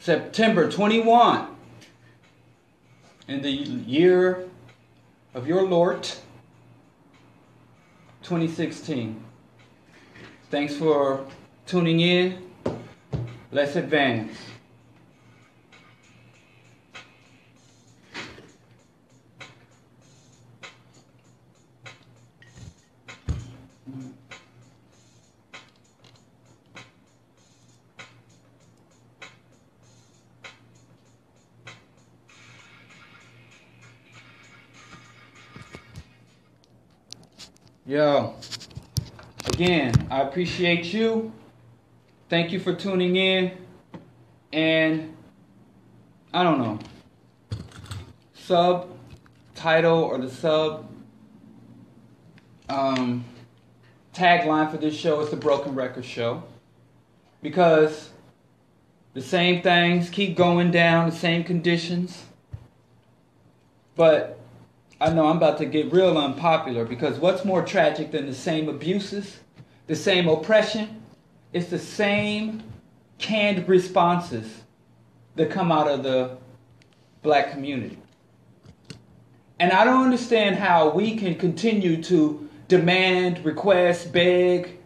September 21, in the year of your Lord, 2016. Thanks for tuning in. Let's advance. Yo, again, I appreciate you. Thank you for tuning in. And I don't know, sub title or the sub um, tagline for this show is the Broken Record Show. Because the same things keep going down, the same conditions. But I know I'm about to get real unpopular because what's more tragic than the same abuses, the same oppression? It's the same canned responses that come out of the black community. And I don't understand how we can continue to demand, request, beg,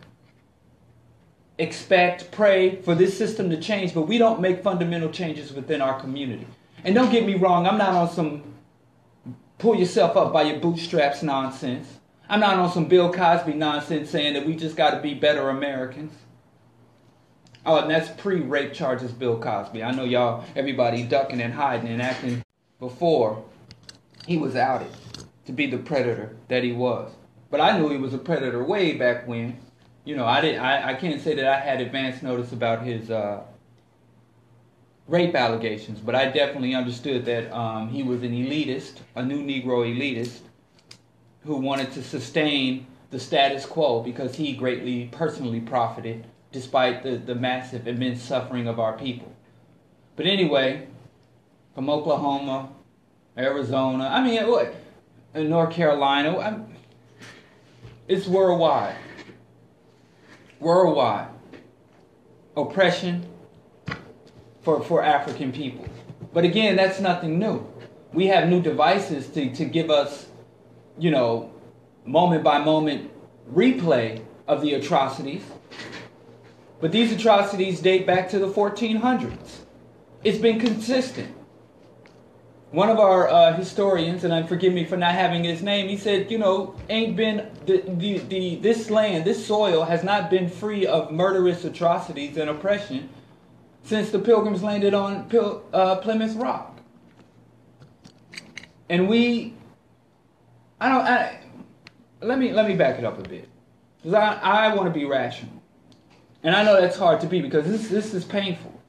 expect, pray for this system to change, but we don't make fundamental changes within our community. And don't get me wrong, I'm not on some pull yourself up by your bootstraps nonsense. I'm not on some Bill Cosby nonsense saying that we just got to be better Americans. Oh, and that's pre-rape charges, Bill Cosby. I know y'all, everybody ducking and hiding and acting before he was outed to be the predator that he was. But I knew he was a predator way back when. You know, I didn't. I, I can't say that I had advance notice about his uh, rape allegations, but I definitely understood that um, he was an elitist, a new Negro elitist, who wanted to sustain the status quo because he greatly personally profited despite the, the massive immense suffering of our people. But anyway, from Oklahoma, Arizona, I mean, what? In North Carolina, I'm, it's worldwide. Worldwide. Oppression, for, for African people. But again, that's nothing new. We have new devices to, to give us, you know, moment by moment replay of the atrocities. But these atrocities date back to the 1400s. It's been consistent. One of our uh, historians, and I forgive me for not having his name, he said, you know, ain't been the, the, the this land, this soil has not been free of murderous atrocities and oppression since the pilgrims landed on Pil- uh, Plymouth Rock. And we, I don't, I, let me let me back it up a bit, because I, I want to be rational, and I know that's hard to be because this this is painful.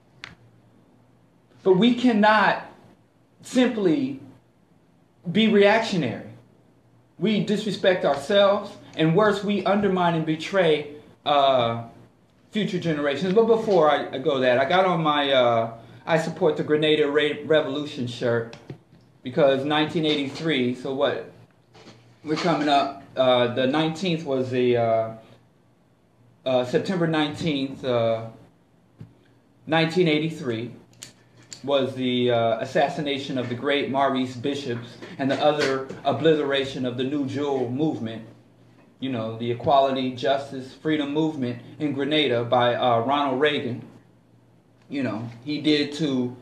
But we cannot simply be reactionary. We disrespect ourselves, and worse, we undermine and betray uh, future generations. But before I, go that, I got on my uh, I support the Grenada Re- Revolution shirt because 1983. So what? We're coming up. Uh, the 19th was the uh, uh September 19th, 1983 uh, was the uh, assassination of the great Maurice Bishops and the other obliteration of the New Jewel movement you know, the equality, justice, freedom movement in Grenada by uh, Ronald Reagan. You know, he did to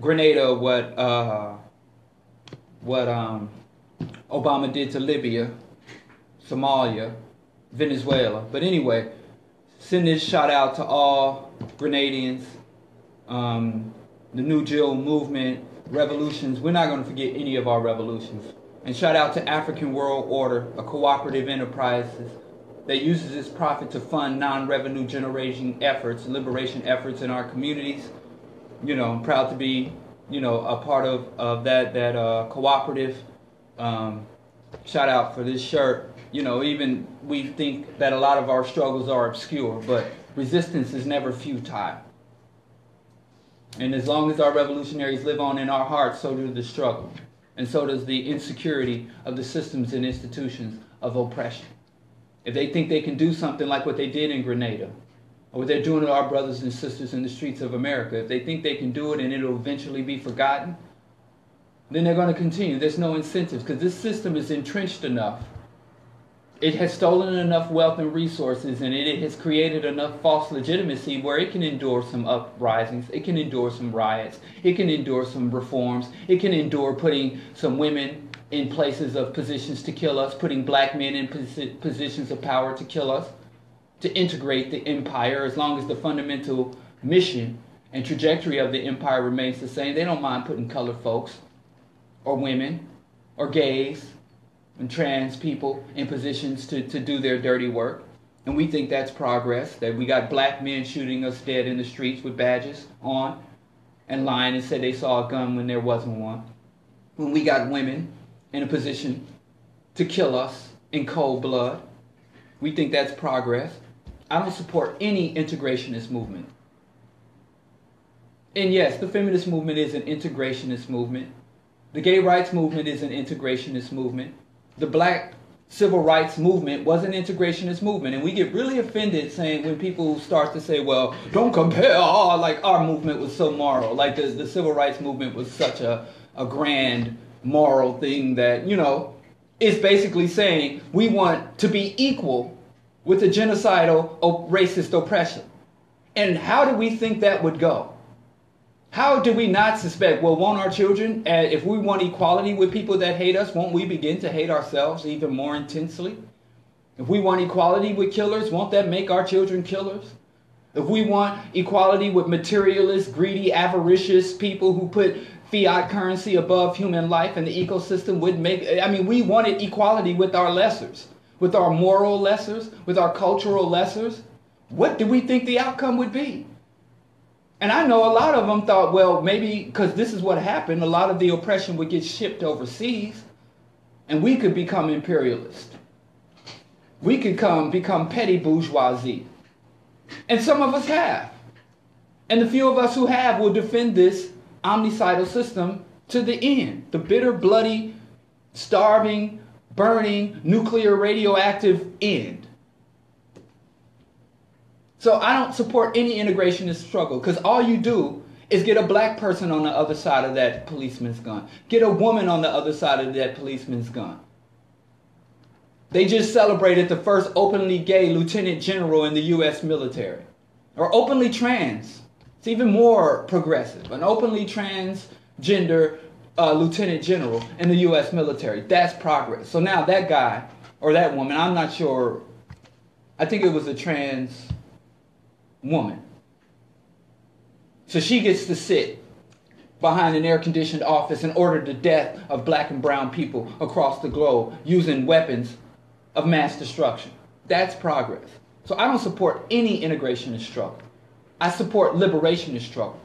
Grenada what uh, what um, Obama did to Libya, Somalia, Venezuela. But anyway, send this shout out to all Grenadians, um, the New Jewel movement, revolutions. We're not going to forget any of our revolutions. And shout out to African World Order, a cooperative enterprise that uses its profit to fund non-revenue generation efforts, liberation efforts in our communities. You know, I'm proud to be, you know, a part of, of that that uh, cooperative. Um, shout out for this shirt. You know, even we think that a lot of our struggles are obscure, but resistance is never futile. And as long as our revolutionaries live on in our hearts, so do the struggle and so does the insecurity of the systems and institutions of oppression. If they think they can do something like what they did in Grenada, or what they're doing to our brothers and sisters in the streets of America, if they think they can do it and it'll eventually be forgotten, then they're going to continue. There's no incentives because this system is entrenched enough. It has stolen enough wealth and resources and it has created enough false legitimacy where it can endure some uprisings, it can endure some riots, it can endure some reforms, it can endure putting some women in places of positions to kill us, putting black men in posi- positions of power to kill us, to integrate the empire as long as the fundamental mission and trajectory of the empire remains the same. They don't mind putting colored folks or women or gays and trans people in positions to, to do their dirty work. And we think that's progress, that we got black men shooting us dead in the streets with badges on and lying and said they saw a gun when there wasn't one. When we got women in a position to kill us in cold blood, we think that's progress. I don't support any integrationist movement. And yes, the feminist movement is an integrationist movement. The gay rights movement is an integrationist movement. The black civil rights movement was an integrationist movement. And we get really offended saying when people start to say, well, don't compare, oh, like our movement was so moral. Like the, the civil rights movement was such a, a grand moral thing that, you know, is basically saying we want to be equal with the genocidal racist oppression. And how do we think that would go? How do we not suspect? Well, won't our children, uh, if we want equality with people that hate us, won't we begin to hate ourselves even more intensely? If we want equality with killers, won't that make our children killers? If we want equality with materialist, greedy, avaricious people who put fiat currency above human life and the ecosystem would make, I mean, we wanted equality with our lessers, with our moral lessers, with our cultural lessers. What do we think the outcome would be? And I know a lot of them thought, well, maybe because this is what happened, a lot of the oppression would get shipped overseas and we could become imperialist. We could come become petty bourgeoisie. And some of us have. And the few of us who have will defend this omnicidal system to the end. The bitter, bloody, starving, burning, nuclear radioactive end. So I don't support any integrationist struggle because all you do is get a black person on the other side of that policeman's gun, get a woman on the other side of that policeman's gun. They just celebrated the first openly gay lieutenant general in the U.S. military, or openly trans. It's even more progressive. An openly transgender uh, lieutenant general in the U.S. military. That's progress. So now that guy or that woman, I'm not sure. I think it was a trans woman. So she gets to sit behind an air conditioned office and order the death of black and brown people across the globe using weapons of mass destruction. That's progress. So I don't support any integrationist struggle. I support liberationist struggle.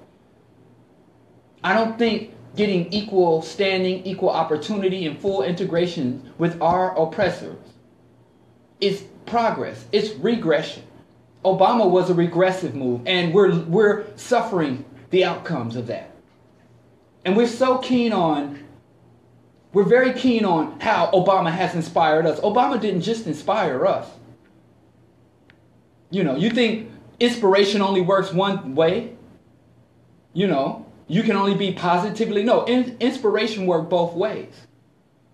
I don't think getting equal standing, equal opportunity, and full integration with our oppressors is progress. It's regression. Obama was a regressive move, and we're, we're suffering the outcomes of that. And we're so keen on, we're very keen on how Obama has inspired us. Obama didn't just inspire us. You know, you think inspiration only works one way? You know, you can only be positively. No, in, inspiration worked both ways.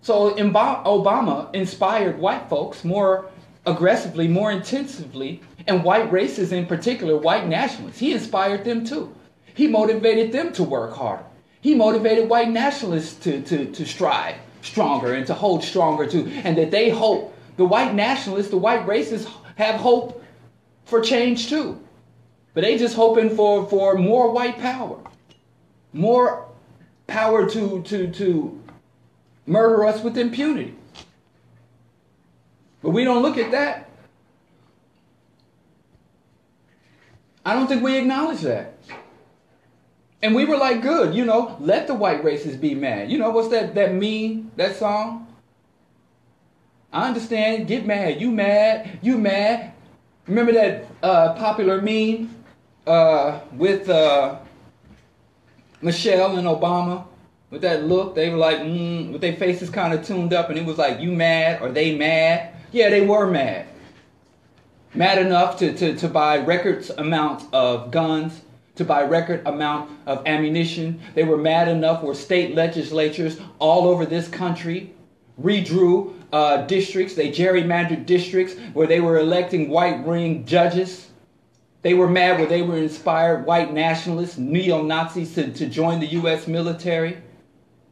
So Obama inspired white folks more aggressively, more intensively, and white racists in particular, white nationalists. He inspired them too. He motivated them to work harder. He motivated white nationalists to, to, to strive stronger and to hold stronger too. And that they hope, the white nationalists, the white racists have hope for change too. But they just hoping for, for more white power. More power to, to, to murder us with impunity. But we don't look at that. I don't think we acknowledge that. And we were like, good, you know, let the white races be mad. You know, what's that, that meme, that song? I understand, get mad, you mad, you mad. Remember that uh, popular meme uh, with uh, Michelle and Obama? With that look, they were like, mm, with their faces kind of tuned up, and it was like, you mad or they mad? Yeah, they were mad. Mad enough to, to, to buy record amounts of guns, to buy record amount of ammunition. They were mad enough where state legislatures all over this country redrew uh, districts. They gerrymandered districts where they were electing white ring judges. They were mad where they were inspired white nationalists, neo Nazis to, to join the U.S. military,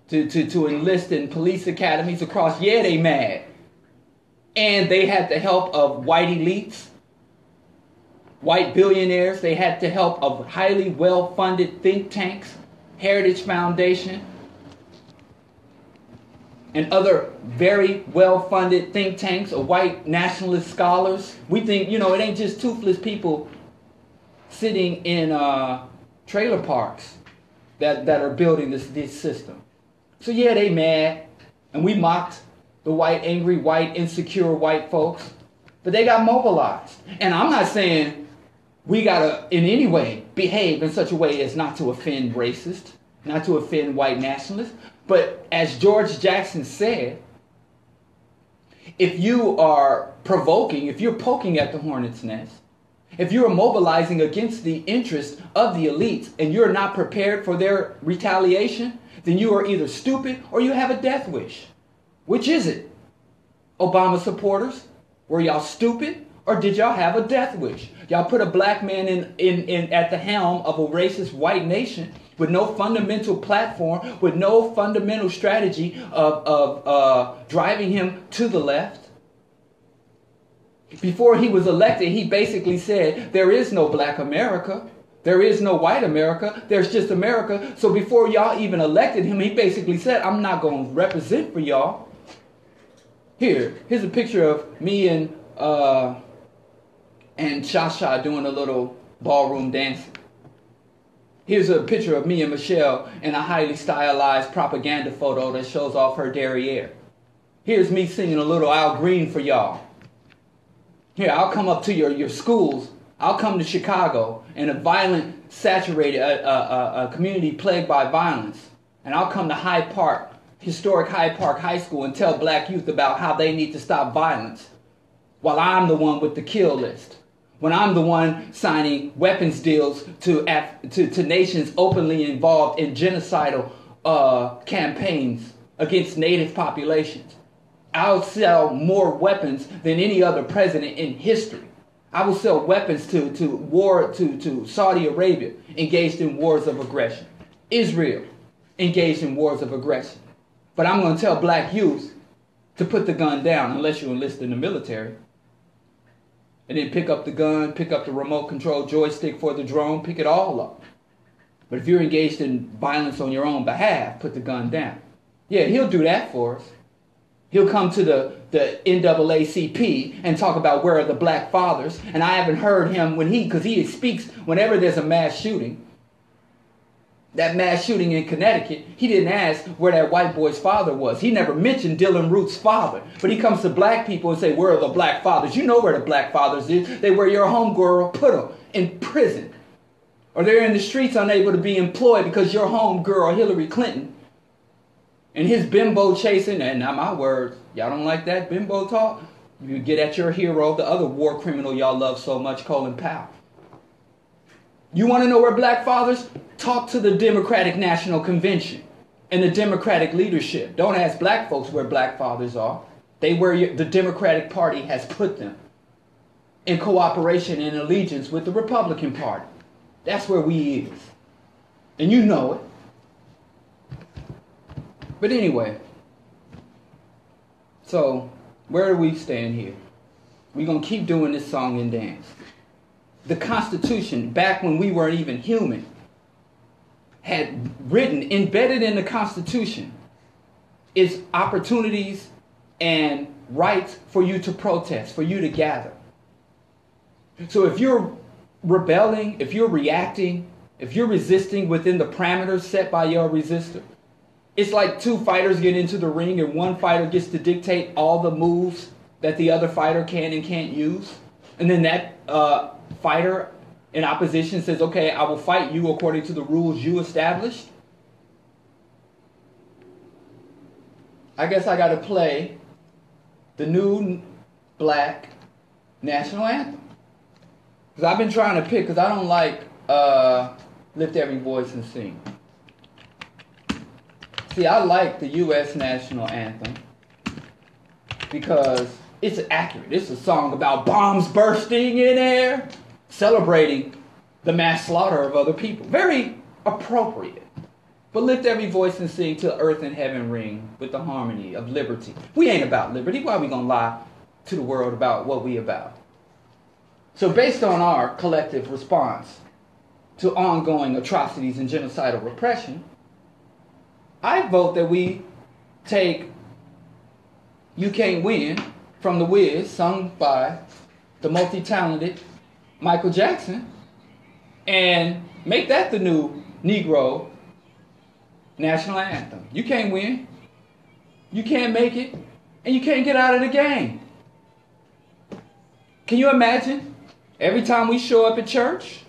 to, to, to enlist in police academies across. Yeah, they mad. And they had the help of white elites, white billionaires. They had the help of highly well funded think tanks, Heritage Foundation, and other very well funded think tanks of white nationalist scholars. We think, you know, it ain't just toothless people sitting in uh, trailer parks that, that are building this, this system. So, yeah, they mad. And we mocked the white, angry, white, insecure white folks. But they got mobilized. And I'm not saying we got to, in any way, behave in such a way as not to offend racists, not to offend white nationalists. But as George Jackson said, if you are provoking, if you're poking at the hornet's nest, if you're mobilizing against the interests of the elites and you're not prepared for their retaliation, then you are either stupid or you have a death wish. Which is it? Obama supporters, were y'all stupid or did y'all have a death wish? Y'all put a black man in, in, in at the helm of a racist white nation with no fundamental platform, with no fundamental strategy of, of uh, driving him to the left. Before he was elected, he basically said, There is no black America. There is no white America. There's just America. So before y'all even elected him, he basically said, I'm not going to represent for y'all. Here, here's a picture of me and uh, and Shasha doing a little ballroom dancing. Here's a picture of me and Michelle in a highly stylized propaganda photo that shows off her derriere. Here's me singing a little Al Green for y'all. Here, I'll come up to your, your schools. I'll come to Chicago in a violent, saturated, a, a, a community plagued by violence. And I'll come to Hyde Park, historic Hyde Park High School, and tell black youth about how they need to stop violence while I'm the one with the kill list. When I'm the one signing weapons deals to, to, to nations openly involved in genocidal uh, campaigns against native populations. I'll sell more weapons than any other president in history. I will sell weapons to, to war to, to Saudi Arabia engaged in wars of aggression. Israel engaged in wars of aggression. But I'm going to tell black youth to put the gun down unless you enlist in the military. And then pick up the gun, pick up the remote control joystick for the drone, pick it all up. But if you're engaged in violence on your own behalf, put the gun down. Yeah, he'll do that for us. He'll come to the, the NAACP and talk about where are the black fathers. And I haven't heard him when he, because he speaks whenever there's a mass shooting. That mass shooting in Connecticut, he didn't ask where that white boy's father was. He never mentioned Dylann Roof's father. But he comes to black people and say, where are the black fathers? You know where the black fathers is. They were your homegirl put them in prison. Or they're in the streets unable to be employed because your homegirl, Hillary Clinton, and his bimbo chasing, and not my words, y'all don't like that bimbo talk? You get at your hero, the other war criminal y'all love so much, Colin Powell. You want to know where black fathers? Talk to the Democratic National Convention and the Democratic leadership. Don't ask black folks where black fathers are. They where the Democratic Party has put them in cooperation and allegiance with the Republican Party. That's where we is. And you know it. But anyway, so where do we stand here? We're going to keep doing this song and dance. The Constitution, back when we weren't even human, had written, embedded in the Constitution, is opportunities and rights for you to protest, for you to gather. So if you're rebelling, if you're reacting, if you're resisting within the parameters set by your resistor, it's like two fighters get into the ring and one fighter gets to dictate all the moves that the other fighter can and can't use. And then that uh, fighter in opposition says, okay, I will fight you according to the rules you established. I guess I got to play the new black national anthem. Because I've been trying to pick, because I don't like uh, Lift Every Voice and Sing. See, I like the U.S. national anthem because it's accurate. It's a song about bombs bursting in air, celebrating the mass slaughter of other people. Very appropriate. But lift every voice and sing till earth and heaven ring with the harmony of liberty. We ain't about liberty. Why are we gonna lie to the world about what we about? So based on our collective response to ongoing atrocities and genocidal repression, I vote that we take You Can't Win from The Wiz, sung by the multi talented Michael Jackson, and make that the new Negro national anthem. You can't win, you can't make it, and you can't get out of the game. Can you imagine? Every time we show up at church,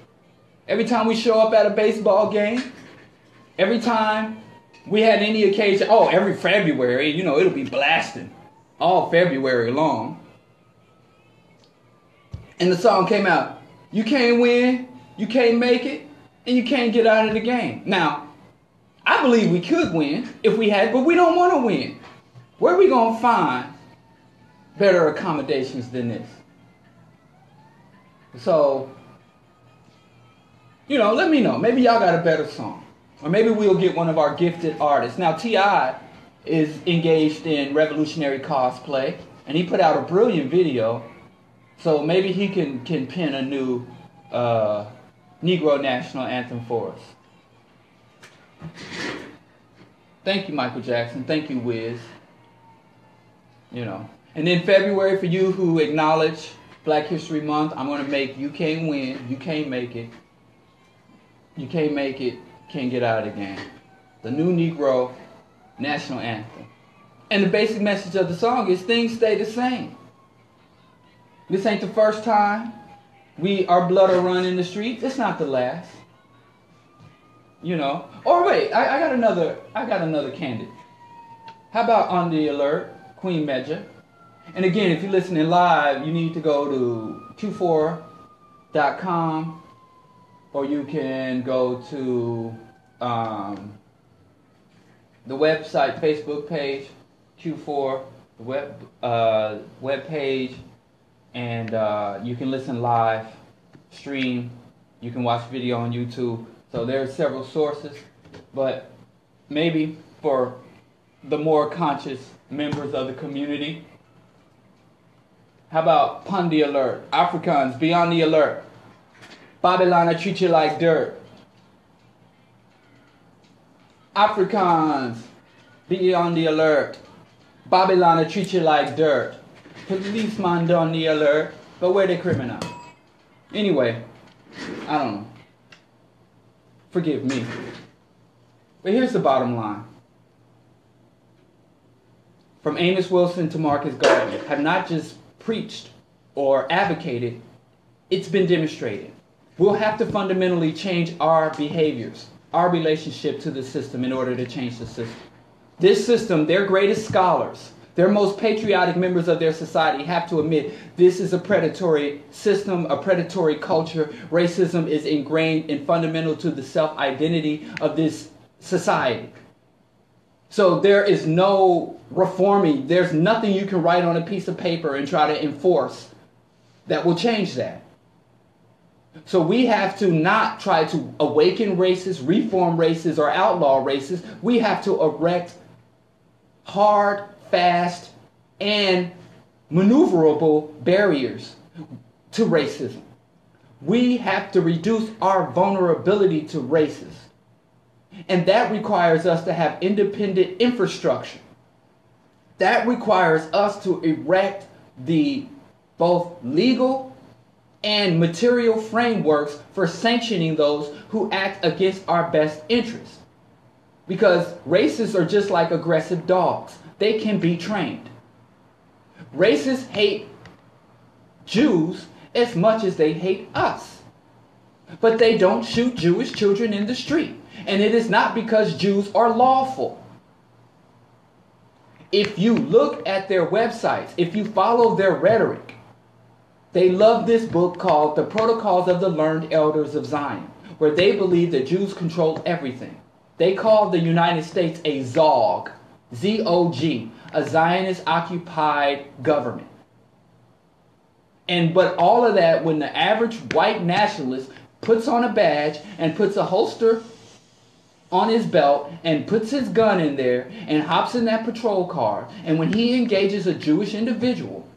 every time we show up at a baseball game, every time we had any occasion, oh, every February, you know, it'll be blasting all February long. And the song came out, you can't win, you can't make it, and you can't get out of the game. Now, I believe we could win if we had, but we don't want to win. Where are we going to find better accommodations than this? So, you know, let me know. Maybe y'all got a better song. Or maybe we'll get one of our gifted artists. Now, T.I. is engaged in revolutionary cosplay, and he put out a brilliant video. So maybe he can, can pen a new uh, Negro national anthem for us. Thank you, Michael Jackson. Thank you, Wiz. You know. And then February, for you who acknowledge Black History Month, I'm going to make You Can't Win, You Can't Make It. You Can't Make It can't get out of the game. The new Negro national anthem. And the basic message of the song is things stay the same. This ain't the first time we our blood are run in the streets. It's not the last. You know. Or wait, I, I got another I got another candidate. How about on the alert, Queen Medja? And again, if you're listening live, you need to go to que4.com or you can go to um, the website, Facebook page, Que4, the web uh, web page, and uh, you can listen live, stream. You can watch video on YouTube. So there are several sources, but maybe for the more conscious members of the community. How about Pundi Alert? Africans, be on the alert. Babylon, I treat you like dirt. Africans, be on the alert. Babylon, I treat you like dirt. Policeman on the alert, but where the criminal? Anyway, I don't know. Forgive me. But here's the bottom line. From Amos Wilson to Marcus Garvey have not just preached or advocated, it's been demonstrated. We'll have to fundamentally change our behaviors, our relationship to the system in order to change the system. This system, their greatest scholars, their most patriotic members of their society have to admit this is a predatory system, a predatory culture. Racism is ingrained and fundamental to the self identity of this society. So there is no reforming, there's nothing you can write on a piece of paper and try to enforce that will change that. So we have to not try to awaken races, reform races, or outlaw races. We have to erect hard, fast, and maneuverable barriers to racism. We have to reduce our vulnerability to races. And that requires us to have independent infrastructure. That requires us to erect the both legal and material frameworks for sanctioning those who act against our best interests. Because racists are just like aggressive dogs, they can be trained. Racists hate Jews as much as they hate us. But they don't shoot Jewish children in the street. And it is not because Jews are lawful. If you look at their websites, if you follow their rhetoric, They love this book called The Protocols of the Learned Elders of Zion, where they believe that Jews control everything. They call the United States a ZOG, Z O G, a Zionist occupied government. And but all of that, when the average white nationalist puts on a badge and puts a holster on his belt and puts his gun in there and hops in that patrol car, and when he engages a Jewish individual,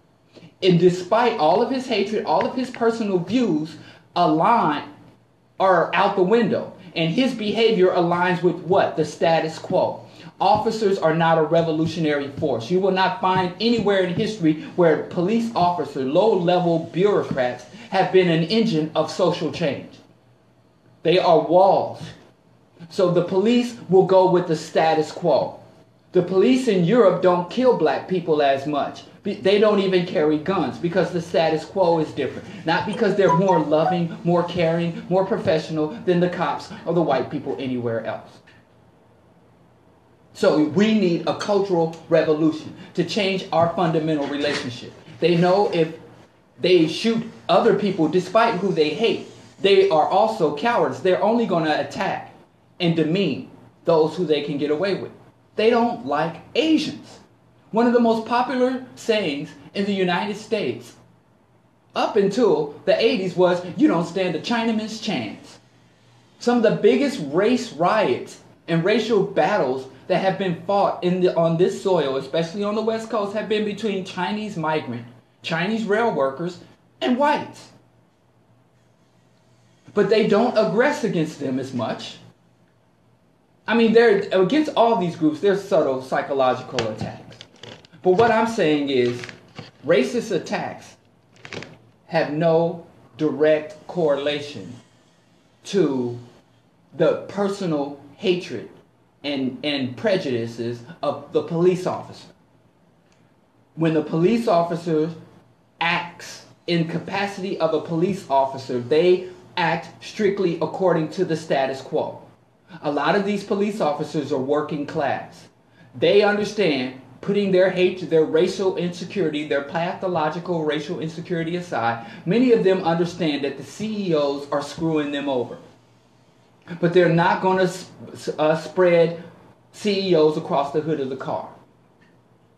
and despite all of his hatred, all of his personal views align are out the window, and his behavior aligns with what? The status quo. Officers are not a revolutionary force. You will not find anywhere in history where police officers, low level bureaucrats, have been an engine of social change. They are walls. So the police will go with the status quo. The police in Europe don't kill black people as much. They don't even carry guns because the status quo is different. Not because they're more loving, more caring, more professional than the cops or the white people anywhere else. So we need a cultural revolution to change our fundamental relationship. They know if they shoot other people despite who they hate, they are also cowards. They're only going to attack and demean those who they can get away with. They don't like Asians. One of the most popular sayings in the United States up until the 80s was, you don't stand a Chinaman's chance. Some of the biggest race riots and racial battles that have been fought in the, on this soil, especially on the West Coast, have been between Chinese migrant, Chinese rail workers, and whites. But they don't aggress against them as much. I mean, they're against all these groups, there's subtle psychological attacks. But what I'm saying is, racist attacks have no direct correlation to the personal hatred and, and prejudices of the police officer. When the police officer acts in capacity of a police officer, they act strictly according to the status quo. A lot of these police officers are working class. They understand putting their hate, their racial insecurity, their pathological racial insecurity aside, many of them understand that the CEOs are screwing them over. But they're not going to uh, spread CEOs across the hood of the car.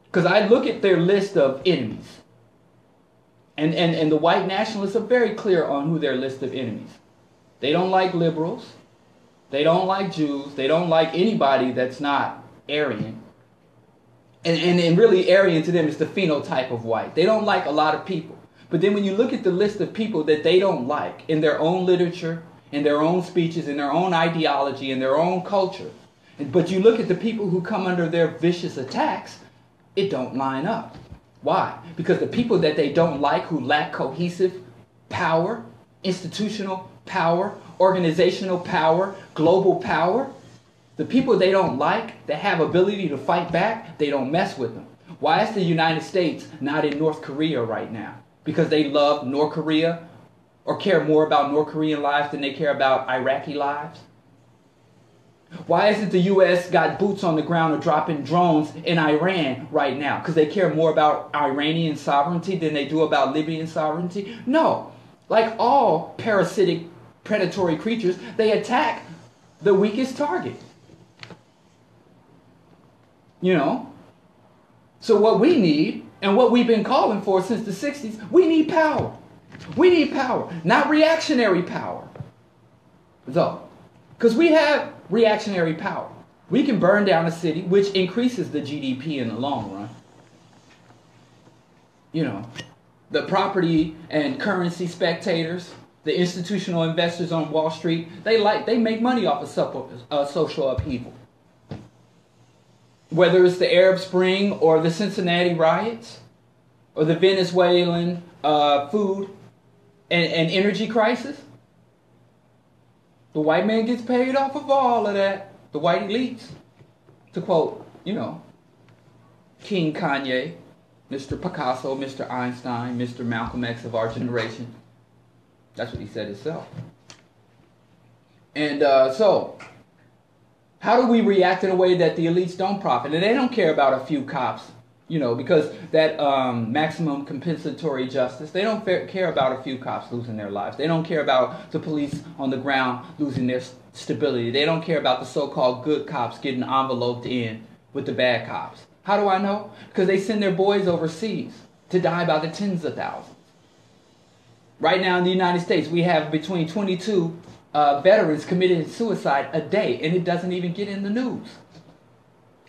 Because I look at their list of enemies. And, and, and the white nationalists are very clear on who their list of enemies. They don't like liberals. They don't like Jews. They don't like anybody that's not Aryan. And, and, and really, Aryan to them is the phenotype of white. They don't like a lot of people. But then when you look at the list of people that they don't like in their own literature, in their own speeches, in their own ideology, in their own culture. But you look at the people who come under their vicious attacks, it don't line up. Why? Because the people that they don't like who lack cohesive power, institutional power, organizational power, global power, the people they don't like that have ability to fight back, they don't mess with them. Why is the United States not in North Korea right now? Because they love North Korea or care more about North Korean lives than they care about Iraqi lives? Why isn't the U.S. got boots on the ground or dropping drones in Iran right now? Because they care more about Iranian sovereignty than they do about Libyan sovereignty? No. Like all parasitic predatory creatures, they attack the weakest target. You know? So, what we need, and what we've been calling for since the 60s, we need power. We need power, not reactionary power. Though, because we have reactionary power. We can burn down a city, which increases the GDP in the long run. You know, the property and currency spectators, the institutional investors on Wall Street, they like they make money off of uh, social upheaval. Whether it's the Arab Spring or the Cincinnati riots or the Venezuelan uh, food and, energy crisis. The white man gets paid off of all of that. The white elites. To quote, you know, King Kanye, Mr. Picasso, Mr. Einstein, Mr. Malcolm X of our generation. That's what he said himself. And uh, so, how do we react in a way that the elites don't profit? And they don't care about a few cops You know, because that um, maximum compensatory justice, they don't fa- care about a few cops losing their lives. They don't care about the police on the ground losing their st- stability. They don't care about the so called good cops getting enveloped in with the bad cops. How do I know? Because they send their boys overseas to die by the tens of thousands. Right now in the United States, we have between 22 uh, veterans committing suicide a day, and it doesn't even get in the news.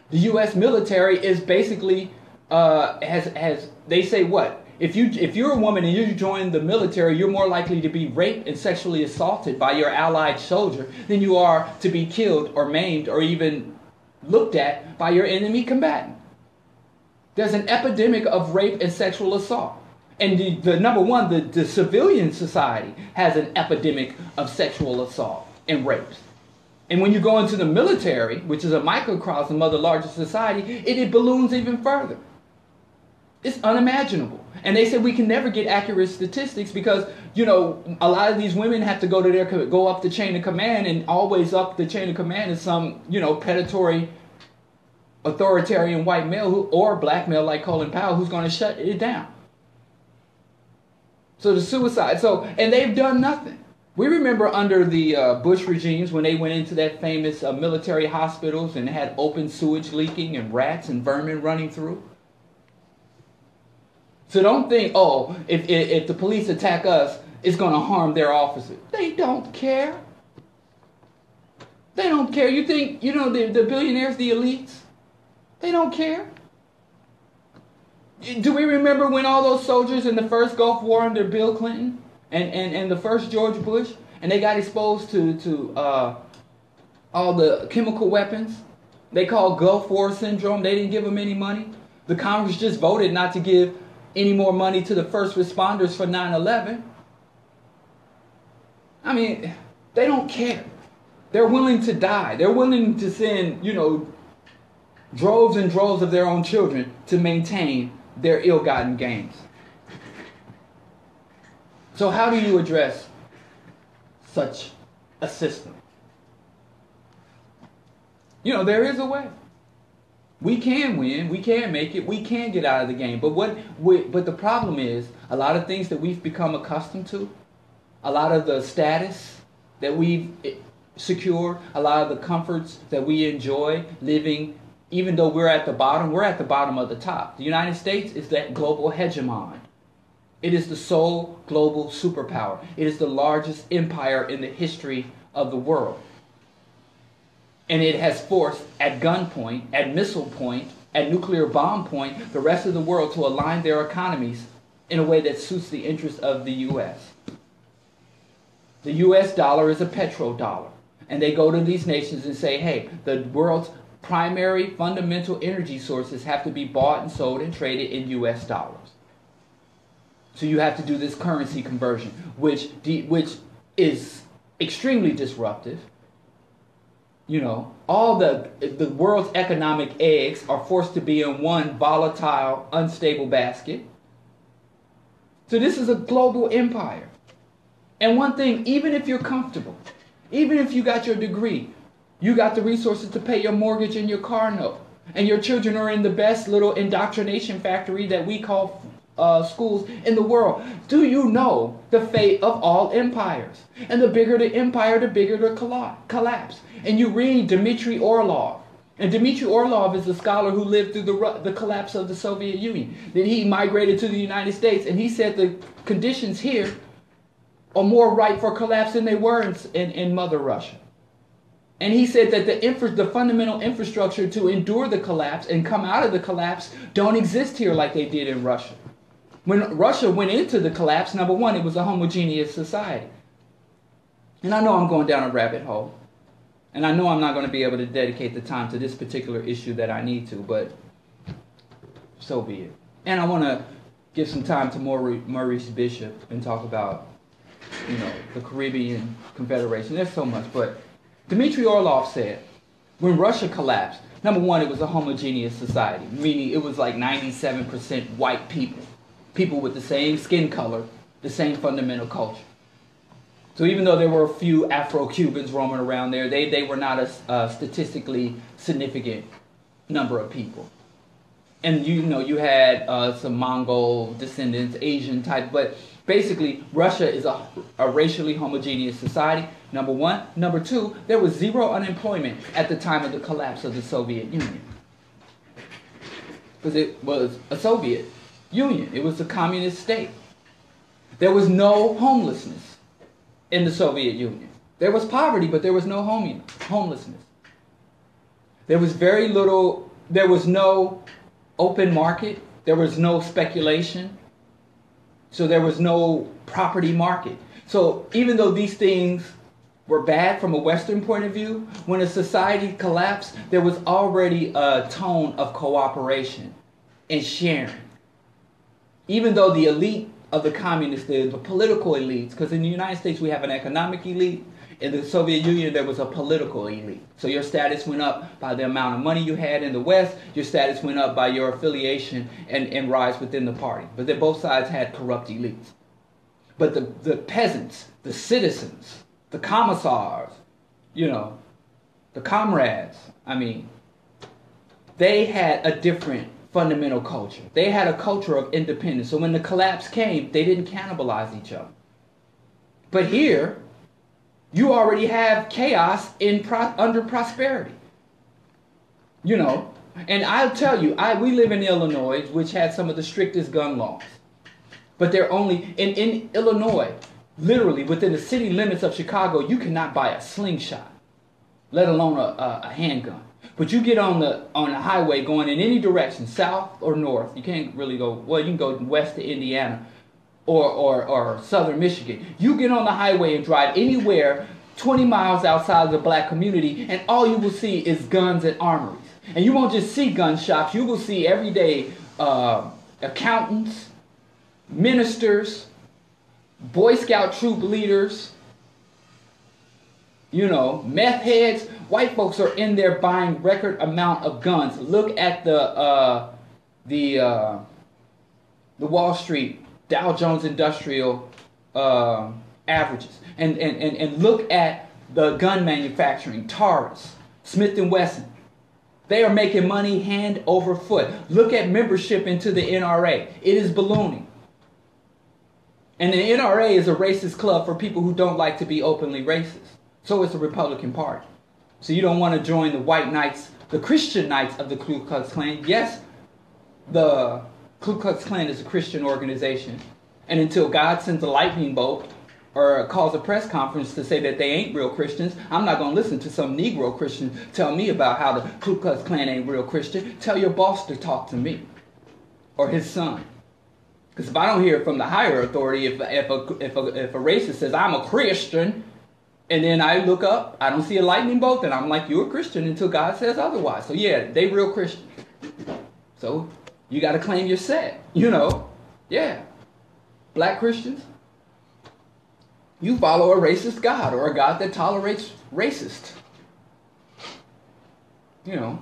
The U.S. military is basically uh, has has they say what if you if you're a woman and you join the military, you're more likely to be raped and sexually assaulted by your allied soldier than you are to be killed or maimed or even looked at by your enemy combatant. There's an epidemic of rape and sexual assault. And the, the number one, the, the civilian society has an epidemic of sexual assault and rapes. And when you go into the military, which is a microcosm of the larger society, it, it balloons even further. It's unimaginable. And they said we can never get accurate statistics because, you know, a lot of these women have to go to their go up the chain of command and always up the chain of command is some, you know, predatory authoritarian white male who, or black male like Colin Powell who's going to shut it down. So the suicide. So and they've done nothing. We remember under the uh, Bush regimes when they went into that famous uh, military hospitals and had open sewage leaking and rats and vermin running through. So don't think, oh, if, if, if the police attack us, it's going to harm their officers. They don't care. They don't care. You think, you know, the, the billionaires, the elites, they don't care. Do we remember when all those soldiers in the first Gulf War under Bill Clinton and, and, and the first George Bush, and they got exposed to, to uh, all the chemical weapons? They called Gulf War syndrome. They didn't give them any money. The Congress just voted not to give any more money to the first responders for 9 11. I mean, they don't care. They're willing to die. They're willing to send, you know, droves and droves of their own children to maintain their ill gotten gains. So, how do you address such a system? You know, there is a way. We can win, we can make it, we can get out of the game. But what we, but the problem is a lot of things that we've become accustomed to, a lot of the status that we've eh, a lot of the comforts that we enjoy living even though we're at the bottom, we're at the bottom of the top. The United States is that global hegemon. It is the sole global superpower. It is the largest empire in the history of the world. And it has forced at gunpoint, at missile point, at nuclear bomb point, the rest of the world to align their economies in a way that suits the interests of the U.S. The U.S. dollar is a petrodollar. And they go to these nations and say, hey, the world's primary fundamental energy sources have to be bought and sold and traded in US dollars. So you have to do this currency conversion, which, which is extremely disruptive. You know, all the, the world's economic eggs are forced to be in one volatile, unstable basket. So this is a global empire. And one thing, even if you're comfortable, even if you got your degree, you got the resources to pay your mortgage and your car note. And your children are in the best little indoctrination factory that we call uh, schools in the world. Do you know the fate of all empires? And the bigger the empire, the bigger the collapse. And you read Dmitry Orlov. And Dmitry Orlov is a scholar who lived through the, the collapse of the Soviet Union. Then he migrated to the United States, and he said the conditions here are more ripe for collapse than they were in, in, in Mother Russia. And he said that the, infra- the fundamental infrastructure to endure the collapse and come out of the collapse don't exist here like they did in Russia. When Russia went into the collapse, number one, it was a homogeneous society. And I know I'm going down a rabbit hole. And I know I'm not going to be able to dedicate the time to this particular issue that I need to, but so be it. And I want to give some time to Maurice Bishop and talk about, you know, the Caribbean Confederation. There's so much, but Dmitry Orlov said, when Russia collapsed, number one, it was a homogeneous society, meaning it was like 97% white people, people with the same skin color, the same fundamental culture. So even though there were a few Afro-Cubans roaming around there, they, they were not a, a statistically significant number of people. and you know you had uh, some Mongol descendants, Asian type, but basically Russia is a, a racially homogeneous society. Number one, number two, there was zero unemployment at the time of the collapse of the Soviet Union because it was a Soviet Union. It was a communist state. There was no homelessness in the Soviet Union. There was poverty, but there was no homelessness. There was very little, there was no open market, there was no speculation, so there was no property market. So even though these things were bad from a Western point of view, when a society collapsed, there was already a tone of cooperation and sharing. Even though the elite of the communists, the, the political elites, because in the United States we have an economic elite, in the Soviet Union, there was a political elite. So your status went up by the amount of money you had in the West. Your status went up by your affiliation and, and rise within the party. But then both sides had corrupt elites. But the, the peasants, the citizens, the commissars, you know, the comrades, I mean, they had a different fundamental culture. They had a culture of independence. So when the collapse came, they didn't cannibalize each other. But here, you already have chaos in pro- under prosperity. You know, and I'll tell you, I we live in Illinois, which had some of the strictest gun laws. But they're only in, in Illinois, literally within the city limits of Chicago, you cannot buy a slingshot, let alone a, a, a handgun. But you get on the on the highway going in any direction, south or north. You can't really go. Well, you can go west to Indiana or, or, or southern Michigan. You get on the highway and drive anywhere 20 miles outside of the black community, and all you will see is guns and armories. And you won't just see gun shops, you will see everyday uh, accountants, ministers, Boy Scout troop leaders, you know, meth heads. White folks are in there buying record amount of guns. Look at the uh, the uh, the Wall Street Dow Jones Industrial uh, averages and, and, and, and look at the gun manufacturing, Taurus, Smith & Wesson. They are making money hand over foot. Look at membership into the NRA. It is ballooning. And the NRA is a racist club for people who don't like to be openly racist. So it's the Republican Party. So you don't want to join the white knights, the Christian knights of the Ku Klux Klan. Yes, the Ku Klux Klan is a Christian organization. And until God sends a lightning bolt or calls a press conference to say that they ain't real Christians, I'm not going to listen to some Negro Christian tell me about how the Ku Klux Klan ain't real Christian. Tell your boss to talk to me or his son. Because if I don't hear from the higher authority, if, if, a, if, a, if a racist says, I'm a Christian, and then I look up, I don't see a lightning bolt, and I'm like, you're a Christian until God says otherwise. So yeah, they real Christian. So you got to claim your set. You know, yeah. Black Christians, you follow a racist God or a God that tolerates racist. You know,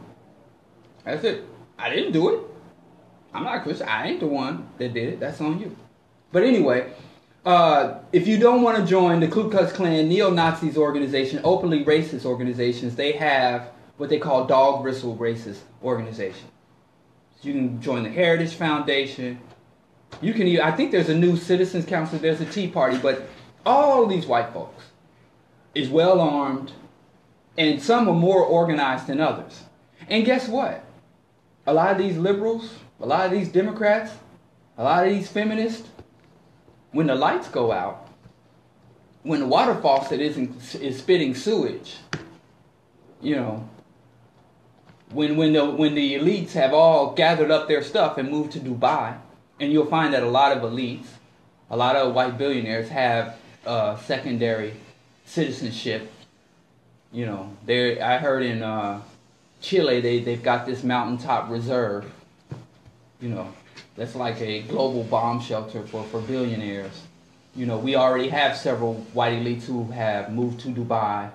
that's it. I didn't do it. I'm not a Christian. I ain't the one that did it. That's on you. But anyway, uh, if you don't want to join the Ku Klux Klan neo-Nazis organization, openly racist organizations, they have what they call dog whistle racist organization. You can join the Heritage Foundation. You can. I think there's a new Citizens Council. There's a Tea Party, but all these white folks is well armed, and some are more organized than others. And guess what? A lot of these liberals, a lot of these Democrats, a lot of these feminists, when the lights go out, when the water faucet isn't is spitting sewage, you know, when when the when the elites have all gathered up their stuff and moved to Dubai, and you'll find that a lot of elites, a lot of white billionaires have uh, secondary citizenship. You know, they I heard in uh, Chile they they've got this mountaintop reserve. You know, that's like a global bomb shelter for for billionaires. You know, we already have several white elites who have moved to Dubai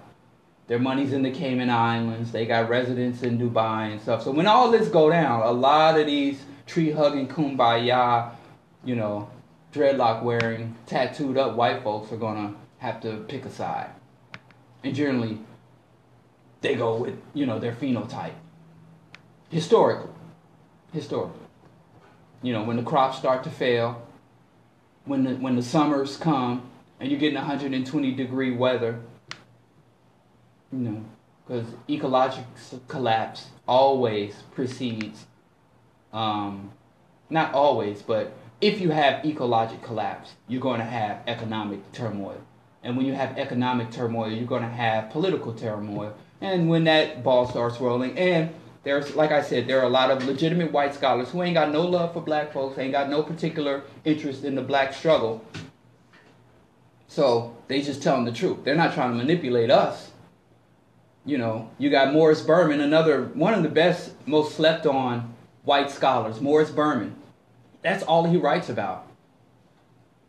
their money's in the Cayman Islands. They got residents in Dubai and stuff. So when all this go down, a lot of these tree hugging kumbaya, you know, dreadlock wearing, tattooed up white folks are gonna have to pick a side. And generally, they go with you know their phenotype. Historically, historically. You know, when the crops start to fail, when the, when the summers come and you're getting 120 degree weather, you know, because ecological collapse always precedes, um, not always, but if you have ecological collapse, you're going to have economic turmoil. And when you have economic turmoil, you're going to have political turmoil. And when that ball starts rolling, and there's, like I said, there are a lot of legitimate white scholars who ain't got no love for black folks, ain't got no particular interest in the black struggle. So they just tell them the truth. They're not trying to manipulate us. You know, you got Morris Berman, another one of the best, most slept on white scholars. Morris Berman. That's all he writes about.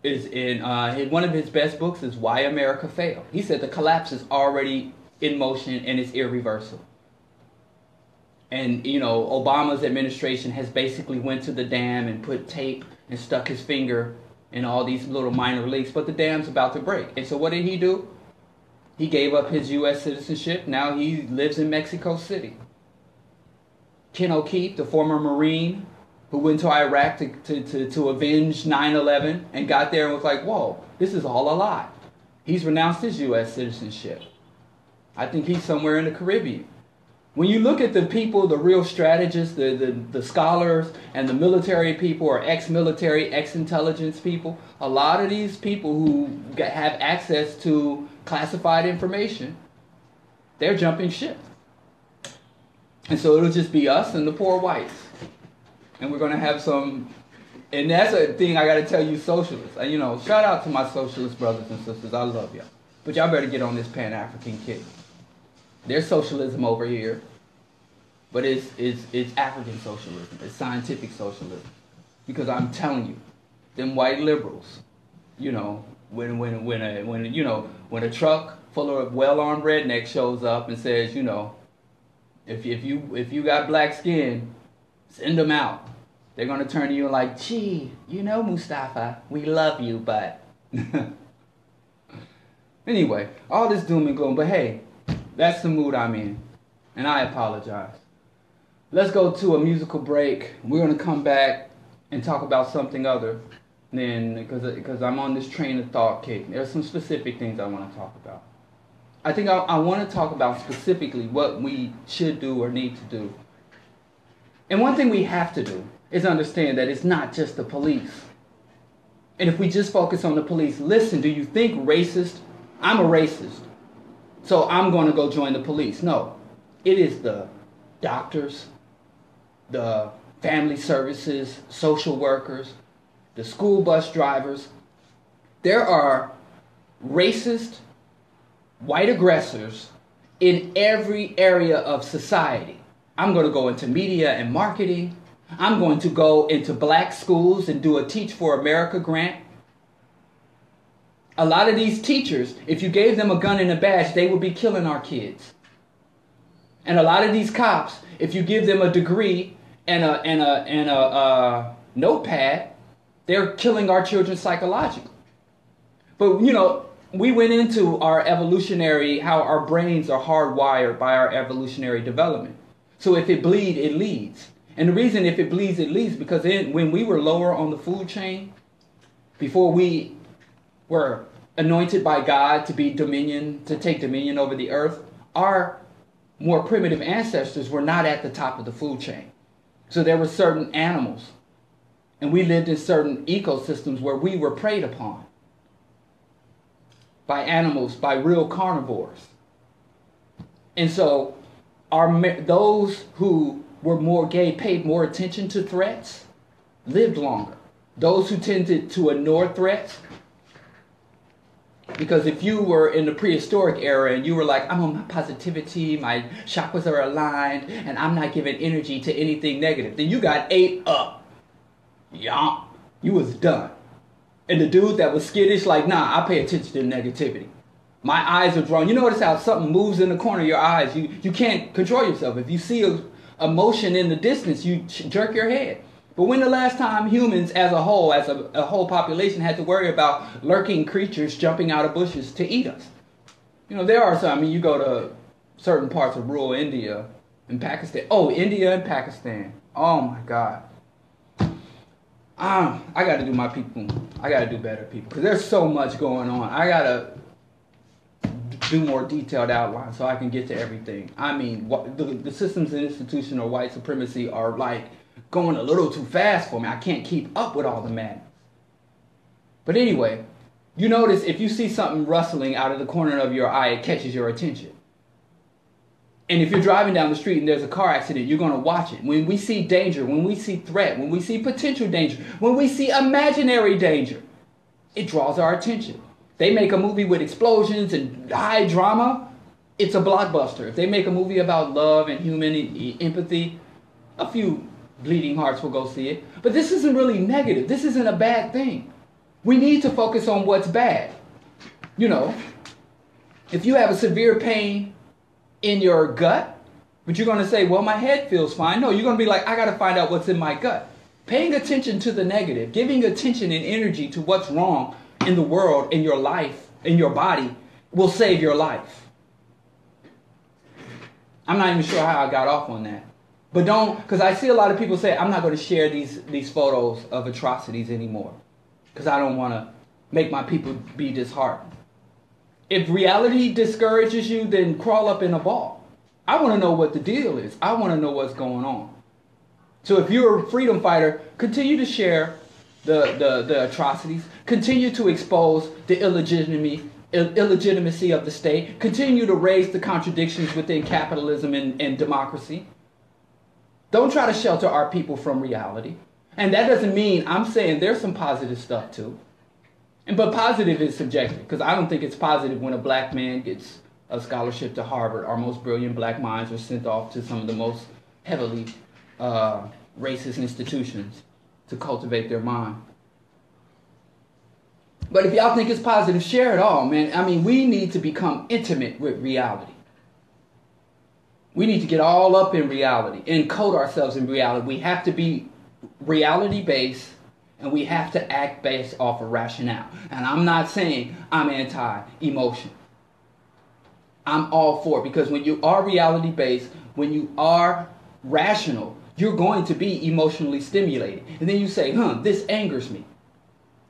Is in, uh, in one of his best books is Why America Failed. He said the collapse is already in motion and it's irreversible. And you know, Obama's administration has basically went to the dam and put tape and stuck his finger in all these little minor leaks, but the dam's about to break. And so what did he do? He gave up his U.S. citizenship. Now he lives in Mexico City. Ken O'Keefe, the former Marine who went to Iraq to, to, to, to avenge 9 11 and got there and was like, whoa, this is all a lie. He's renounced his U.S. citizenship. I think he's somewhere in the Caribbean. When you look at the people, the real strategists, the, the, the scholars, and the military people, or ex military, ex intelligence people, a lot of these people who have access to classified information, they're jumping ship. And so it'll just be us and the poor whites and we're gonna have some. And that's a thing I gotta tell you, socialists. You know, shout out to my socialist brothers and sisters. I love y'all, but y'all better get on this Pan African kick. There's socialism over here, but it's it's it's African socialism. It's scientific socialism, because I'm telling you, them white liberals, you know, when when when a when you know when a truck full of well-armed rednecks shows up and says, you know, if if you if you got black skin, Send them out. They're going to turn to you like, gee, you know, Mustafa, we love you, but. anyway, all this doom and gloom, but hey, that's the mood I'm in. And I apologize. Let's go to a musical break. We're going to come back and talk about something other than because because I'm on this train of thought kick. There's some specific things I want to talk about. I think I, I want to talk about specifically what we should do or need to do and one thing we have to do is understand that it's not just the police. And if we just focus on the police, listen, do you think racist? I'm a racist. So I'm going to go join the police. No. It is the doctors, the family services, social workers, the school bus drivers. There are racist white aggressors in every area of society. I'm going to go into media and marketing. I'm going to go into black schools and do a Teach for America grant. A lot of these teachers, if you gave them a gun and a badge, they would be killing our kids. And a lot of these cops, if you give them a degree and a and a and a uh, notepad, they're killing our children psychologically. But you know, we went into our evolutionary how our brains are hardwired by our evolutionary development. So if it bleeds, it leads. And the reason if it bleeds, it leads because in, when we were lower on the food chain, before we were anointed by God to be dominion, to take dominion over the earth, our more primitive ancestors were not at the top of the food chain. So there were certain animals, and we lived in certain ecosystems where we were preyed upon by animals, by real carnivores. And so are those who were more gay paid more attention to threats lived longer those who tended to ignore threats because if you were in the prehistoric era and you were like i'm on my positivity my chakras are aligned and i'm not giving energy to anything negative then you got ate up yeah you was done and the dude that was skittish like nah i pay attention to negativity my eyes are drawn. You notice how something moves in the corner of your eyes. You, you can't control yourself. If you see a, a motion in the distance, you jerk your head. But when the last time humans as a whole, as a, a whole population, had to worry about lurking creatures jumping out of bushes to eat us? You know, there are some, I mean, you go to certain parts of rural India and Pakistan. Oh, India and Pakistan Oh my God. Um, I got to do my people. I got to do better, people, because there's so much going on. I got to do more detailed outline so I can get to everything. I mean, the, the systems and institution of white supremacy are like going a little too fast for me. I can't keep up with all the madness. But anyway, you notice if you see something rustling out of the corner of your eye, it catches your attention. And if you're driving down the street and there's a car accident, you're going to watch it. When we see danger, when we see threat, when we see potential danger, when we see imaginary danger, it draws our attention. They make a movie with explosions and high drama, it's a blockbuster. If they make a movie about love and human empathy, a few bleeding hearts will go see it. But this isn't really negative. This isn't a bad thing. We need to focus on what's bad. You know, if you have a severe pain in your gut, but you're going to say, well, my head feels fine. No, you're going to be like, I got to find out what's in my gut. Paying attention to the negative, giving attention and energy to what's wrong in the world, in your life, in your body, will save your life. I'm not even sure how I got off on that. But don't, because I see a lot of people say, I'm not going to share these, these photos of atrocities anymore. Because I don't want to make my people be disheartened. If reality discourages you, then crawl up in a ball. I want to know what the deal is. I want to know what's going on. So if you're a freedom fighter, continue to share the, the, the atrocities, continue to expose the illegitimacy, illegitimacy of the state, continue to raise the contradictions within capitalism and, and democracy. Don't try to shelter our people from reality. And that doesn't mean I'm saying there's some positive stuff too. And but positive is subjective because I don't think it's positive when a black man gets a scholarship to Harvard. Our most brilliant black minds are sent off to some of the most heavily uh, racist institutions to cultivate their mind. But if y'all think it's positive, share it all, man. I mean, we need to become intimate with reality. We need to get all up in reality, encode ourselves in reality. We have to be reality based and we have to act based off of rationale. And I'm not saying I'm anti emotion. I'm all for it because when you are reality based, when you are rational, you're going to be emotionally stimulated. And then you say, huh, this angers me.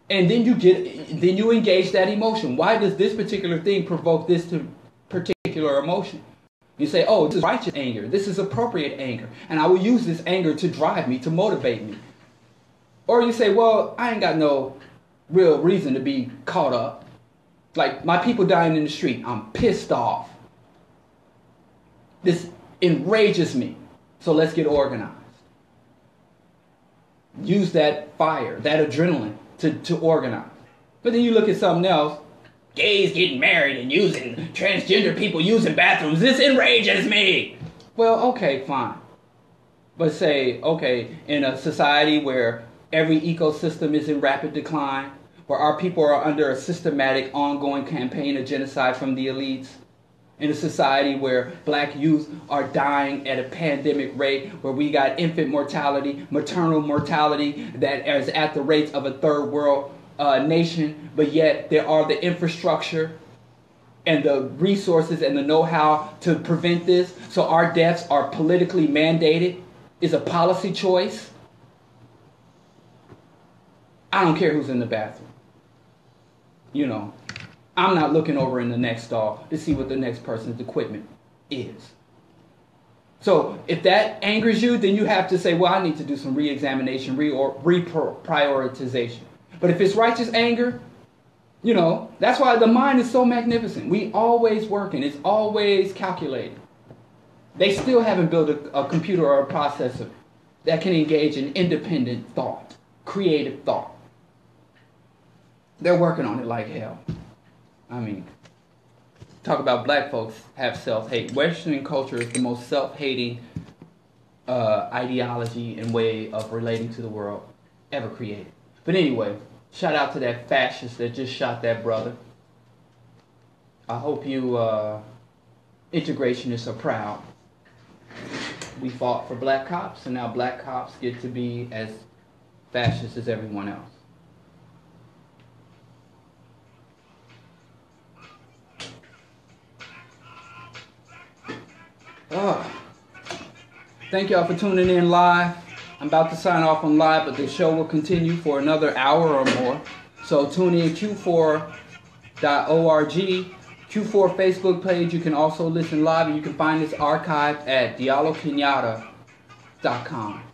And then you get then you engage that emotion. Why does this particular thing provoke this particular emotion? You say, oh, this is righteous anger. This is appropriate anger. And I will use this anger to drive me, to motivate me. Or you say, well, I ain't got no real reason to be caught up. Like my people dying in the street, I'm pissed off. This enrages me. So let's get organized. Use that fire, that adrenaline to, to organize. But then you look at something else, gays getting married and using transgender people using bathrooms. This enrages me. Well, okay, fine. But say, okay, in a society where every ecosystem is in rapid decline, where our people are under a systematic, ongoing campaign of genocide from the elites, in a society where black youth are dying at a pandemic rate, where we got infant mortality, maternal mortality that is at the rates of a third world uh, nation, but yet there are the infrastructure and the resources and the know-how to prevent this. So our deaths are politically mandated, is a policy choice. I don't care who's in the bathroom. You know, I'm not looking over in the next stall to see what the next person's equipment is. So if that angers you, then you have to say, well, I need to do some re-examination, re-prioritization. But if it's righteous anger, you know, that's why the mind is so magnificent. We always working. It's always calculating. They still haven't built a, a computer or a processor that can engage in independent thought, creative thought. They're working on it like hell. I mean, talk about black folks have self-hate. Western culture is the most self-hating uh, ideology and way of relating to the world ever created. But anyway, shout out to that fascist that just shot that brother. I hope you uh, integrationists are proud. We fought for black cops, and now black cops get to be as fascist as everyone else. Oh. Thank y'all for tuning in live. I'm about to sign off on live, but the show will continue for another hour or more. So tune in que4.org, Q4 Facebook page. You can also listen live, and you can find this archive at diallokenyatta.com.